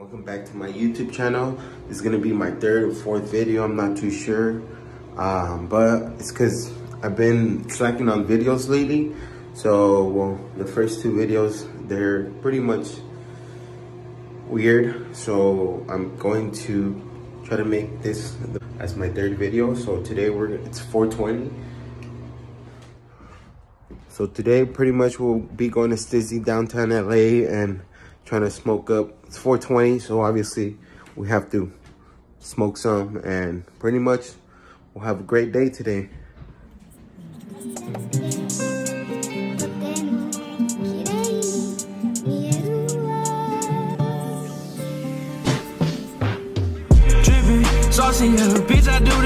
welcome back to my YouTube channel. This is gonna be my third or fourth video, I'm not too sure. Um, but it's cause I've been slacking on videos lately. So, well, the first two videos, they're pretty much weird. So I'm going to try to make this as my third video. So today we're, it's 420. So today pretty much we'll be going to Stiiizy downtown LA and trying to smoke up. It's 420, so obviously we have to smoke some and pretty much we'll have a great day today.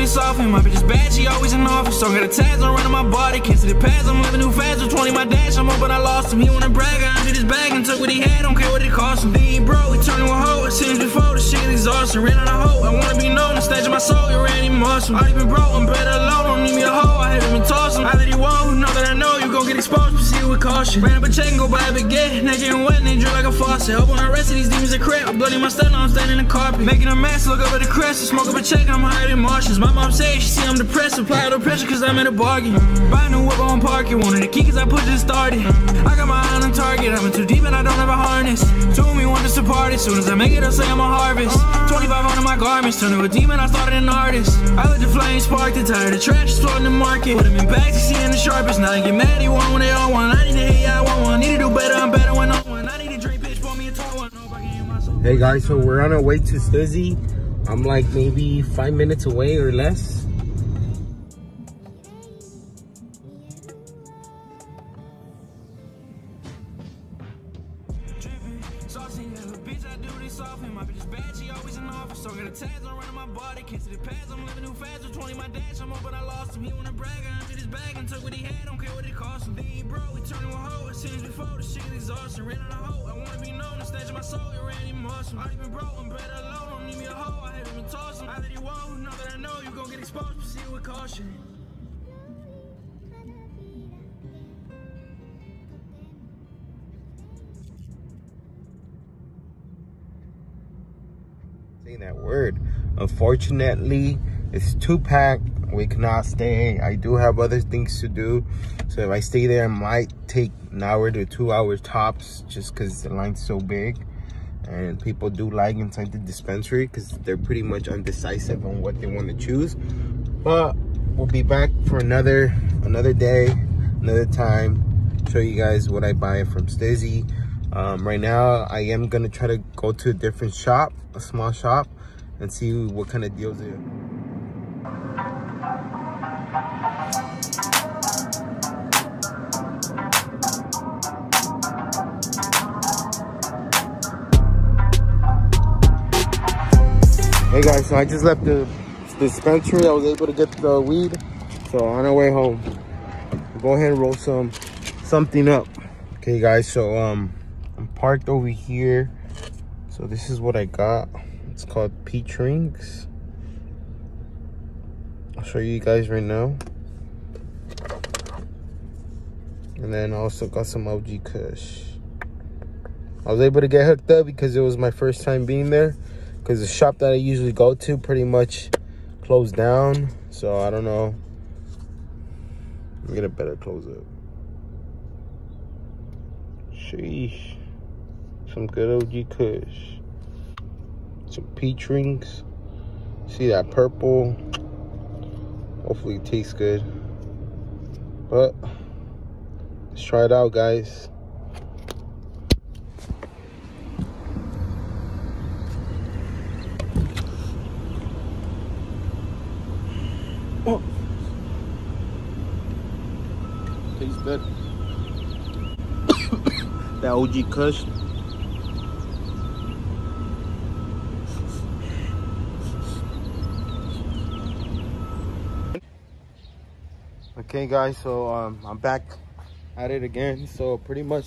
This often. My bitch is bad, she always in office. So I got a tags on running my body. Can't see the pads, I'm living too fast. With 20, my dash, I'm up, but I lost him. He wanna brag, I emptied his bag and took what he had. Don't care what it cost him. Then he broke, he turned to a hoe. I seen him before, the shit is exhausting. Ran out of hope. I wanna be known, the stage of my soul. You ran him awesome. I even broke, I'm better alone. Don't need me a hoe. I haven't been toss him. I let he won't, know that I know you gon' get exposed. With caution. Ran up a check and go buy a baguette. Naked and wet, and they drip like a faucet. Hope on the rest of these demons are crap. I'm bloody my stunner, I'm standing in the carpet. Making a mess, look up at the crest. I smoke up a check, I'm hiding Martians. My mom says she see I'm depressed. Apply the pressure cause I'm in a bargain. Buy a new whip on parking. Wanted the key cause I pushed it started. I got my eye on target. I'm in too deep and I don't have a harness. Told me us to party. Soon as I make it, I'll say I'm a harvest. 25 on my garments. Turned to a demon, I started an artist. I let the flames spark. The tired The trash exploding the market. Put them in bags, you see in the sharpest. Now I get mad, he want when they all Hey guys, so we're on our way to Stiiizy. I'm like maybe five minutes away or less. Saucy, yeah. Bitch, I do this often. My bitch is bad, she always in office. So I got a tags on running my body. Can't see the pads, I'm living too fast. With 20, my dash, I'm up, but I lost him. He wanna brag, I emptied his bag and took what he had. Don't care what it cost him. Then he broke, he turned to a hoe. I seen him before, shit. Ran. I wanna be known, the stage of my soul. You ran awesome. I even broke, I'm better alone. Don't need me a hoe. I hit him and toss him. I let know that I know you gon' get exposed. Proceed with caution. saying that word. Unfortunately, it's two pack. We cannot stay. I do have other things to do. So if I stay there, it might take an hour to two hours tops just because the line's so big. And people do lag inside the dispensary because they're pretty much undecisive on what they want to choose. But we'll be back for another another day, another time. Show you guys what I buy from Stiiizy. Um, right now, I am gonna try to go to a different shop, a small shop, and see what kind of deals there. Hey guys, so I just left the dispensary. I was able to get the weed. So on our way home, go ahead and roll some something up. Okay guys, so um I'm parked over here. So this is what I got. It's called Peach Rings. I'll show you guys right now. And then I also got some OG Kush. I was able to get hooked up because it was my first time being there. Because the shop that I usually go to pretty much closed down. So I don't know. Let me get a better close up. Sheesh. Some good OG Kush. Some peach rings. See that purple? Hopefully it tastes good. But let's try it out, guys. Oh. Tastes good. that OG Kush. Okay guys, so um, I'm back at it again. So pretty much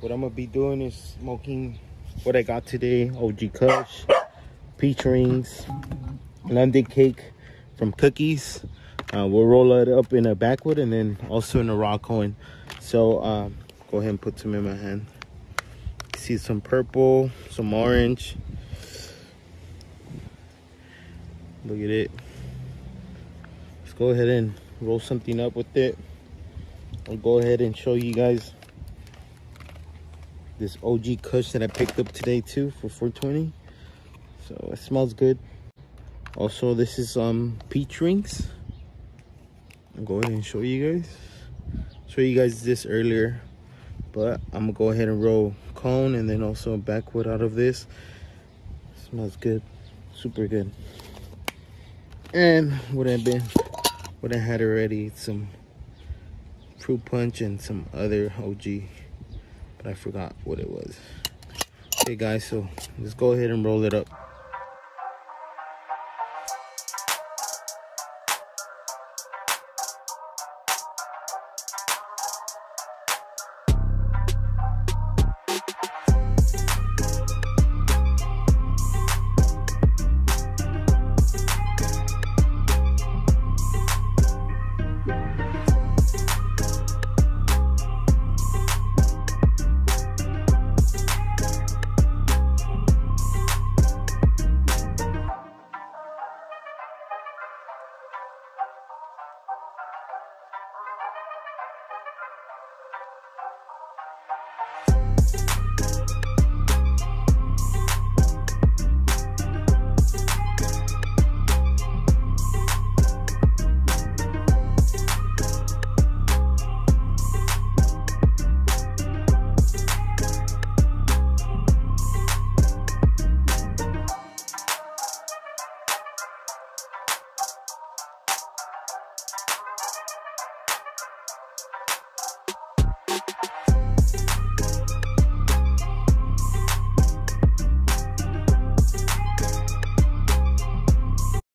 what I'm gonna be doing is smoking what I got today. OG Kush, peach rings, London cake from Cookies. Uh, we'll roll it up in a backwood and then also in a raw coin. So um, go ahead and put some in my hand. see some purple, some orange. Look at it. Let's go ahead and roll something up with it. I'll go ahead and show you guys this OG Kush that I picked up today too for 420. So it smells good. Also, this is um peach rings. I'll go ahead and show you guys. Show you guys this earlier, but I'm gonna go ahead and roll cone and then also backwood out of this. Smells good, super good. And what I've been, what I had already, some fruit punch and some other OG, but I forgot what it was. Okay guys, so let's go ahead and roll it up.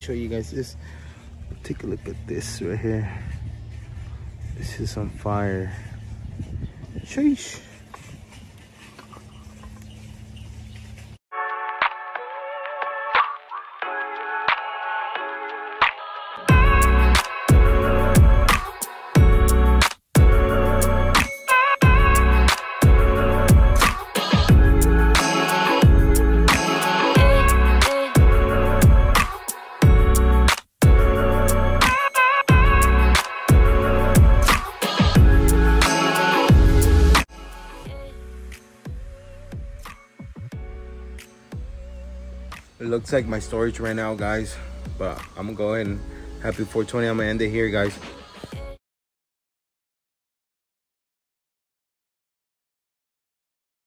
Show you guys this. Take a look at this right here. This is on fire. Sheesh it looks like my storage ran out guys. But i'm gonna go ahead and happy 420 i'm gonna end it here guys